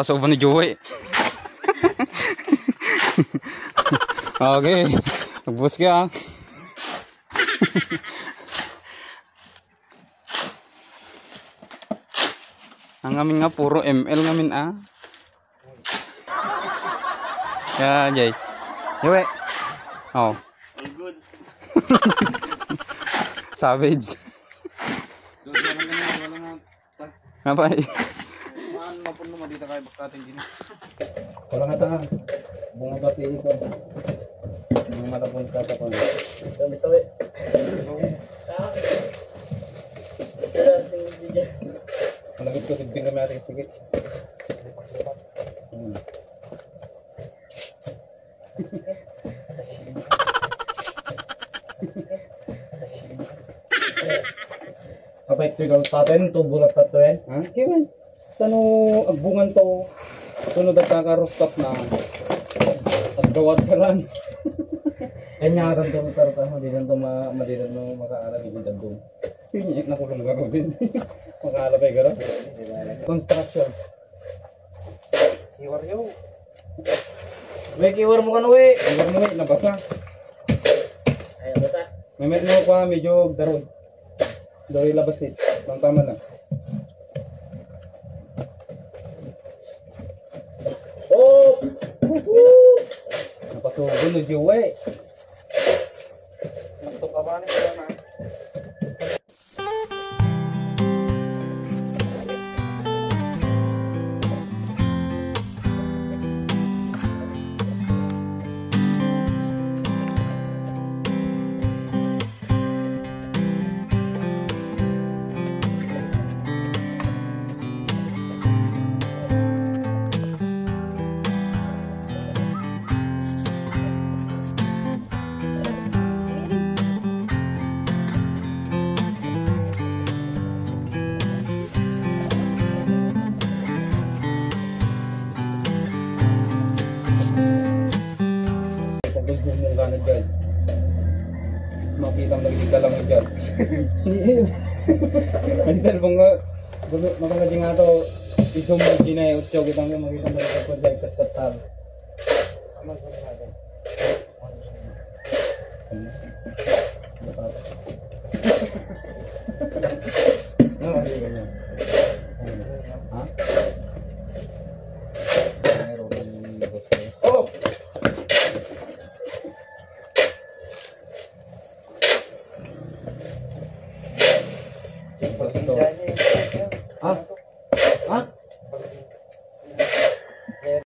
Pasoban ni Joey. okay. Magbus ka. ah. Ang amin nga puro ML ngamin ah. Kaya Jay. Joey. Oh. All goods. Savage. Apa? Maan mapuno mo dito kay bakating gini. Wala nga tahan. Bunga bati ito. Yung matapon sa tapon. Sabi tawi. Malagit ko tigping kami natin sige. Hmm. Apa itu kalau taten to bulat tato yan? Ha? Kiwan. Tano agbungan to. Tunod at kaka-rooftop na. Agdawat ka lang. Kanya rin to tarta mo din to ma madiran mo makaalag ibig doon. Pinyek na kulong garo din. makaalag ay garo. Construction. Iwar yo. May kiwar mo ka na we. Kiwar mo we, nabasa. Ay, basta. May met mo pa medyo darod. Daw ilabas eh. Pang tama na. Napasugon na Joey. Nagtukabahan Makita mo nagiging lang mo dyan. Ang cellphone nga, makakadya nga to, isum mo ginay, utyo kita mo makita mo nagiging project sa tab. No, Ha? Ha?